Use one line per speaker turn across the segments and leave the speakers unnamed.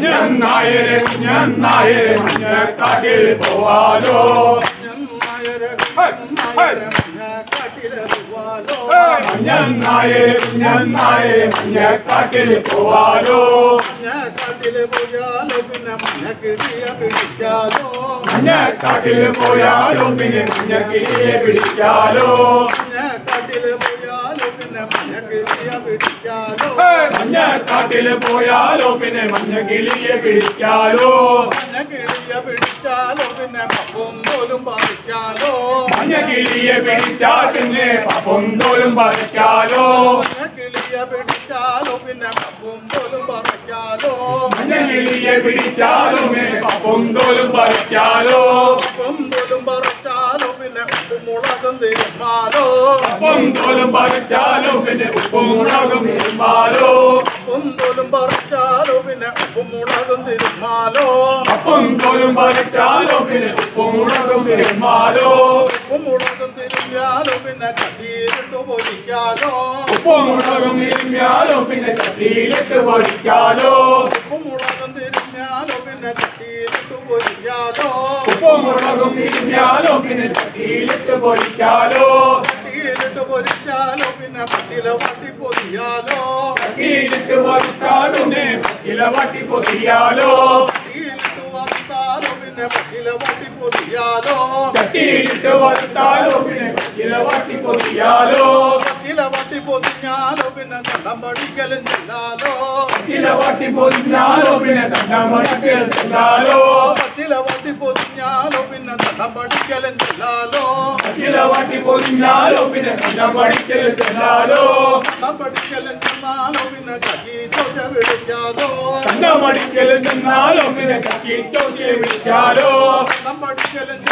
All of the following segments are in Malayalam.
Nyannayere, nyannayere, nyakakil bovalo. Nyannayere,
nyannayere, nyakakil bovalo. Nyakakil bovalo, pinne
nyakiriye pidichalo. Nyakakil bovalo. പിടിച്ചാലോ
മഞ്ഞക്കാട്ടിൽ പോയാലോ പിന്നെ മഞ്ഞക്കിളിയെ പിടിച്ചാലോ
മഞ്ഞക്കിടിയ പിടിച്ചാലോ
പിന്നെ
പപ്പും തോലും പറിച്ചാലോ
പിടിച്ചാൽ പറിച്ചാലോ
മഞ്ഞക്കിളിയ പിടിച്ചാലോ. പിന്നെ പപ്പും പോലും പറിച്ചാലോ മുളകും തിരുമാലോ.
പൊന്തോലും പറിച്ചാലോ പിന്നെ ഉപ്പും മുളകും
തിരുമാലോ. പോലും പറിച്ചാലോ പിന്നെ ഉപ്പും മുളകും തിരുമാലോ.
പൊന്തോലും പറിച്ചാലോ പിന്നെ ഉപ്പും മുളകും ഇരുമാലോ
ഉപ്പും മുളകും തിരുമ്മാലോ പിന്നെ കത്തിയിലിട്ട് പൊരിക്കാലോ.
ഉപ്പും മുളകും ഇരുമ്യാലോ പിന്നെ ചട്ടിയിലിട്ട് പൊരിക്കാലോ. పొడిచాలో పొడిచాలో పిన్న
పట్టిలో పట్టి పొడియాలో వస్తాను ఇలా పట్టి పొడియాలో
వస్తాను పిన్న పట్టిలో పట్టి పొడియాలో వస్తాను పిన్న
ఇలా పట్టి పొడియాలో నిలబట్టి పోతున్నాలో పిన్న సండబడికలు
జిల్లాలో నిలబట్టి పోతున్నాలో పిన్న సండబడికలు జిల్లాలో నిలబట్టి
పోతున్నాలో పిన్న సండబడికలు జిల్లాలో నిలబట్టి పోతున్నాలో పిన్న
సండబడికలు జిల్లాలో సండబడికలు జిల్లాలో పిన్న కీతో చెవిడిచాలో
సండబడికలు జిల్లాలో పిన్న కీతో చెవిడిచాలో సండబడికలు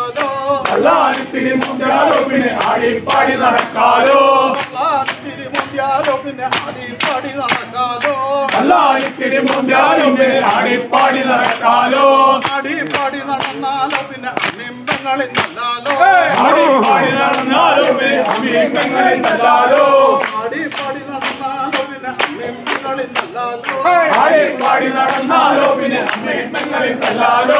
നടക്കാലോ.
കള്ളാരി തിരി മൂന്നാലോ പിന്നെ ആടിപ്പാടി നടക്കാലോ.
കള്ളാതി തിരി മുറിയാലോ പിന്നെ ആടി പാടി നടക്കാലോ.
തിരി മൂന്നാലോ പിന്നെ ആടിപ്പാടി നടക്കാലോ.
ആടി പാടി നടന്നാലോ പിന്നെ അമ്മിമ്പങ്ങളിൽ നല്ലാലോ
ആടിപ്പാടി നടന്നാലോ പിന്നെ നല്ലാലോ
നടന്നാലോ അമ്മിമ്പങ്ങളിൽ നല്ലാലോ
ആടിപ്പാടി നടന്നാലോ പിന്നെ
അമ്മിമ്പങ്ങളിൽ നല്ലാലോ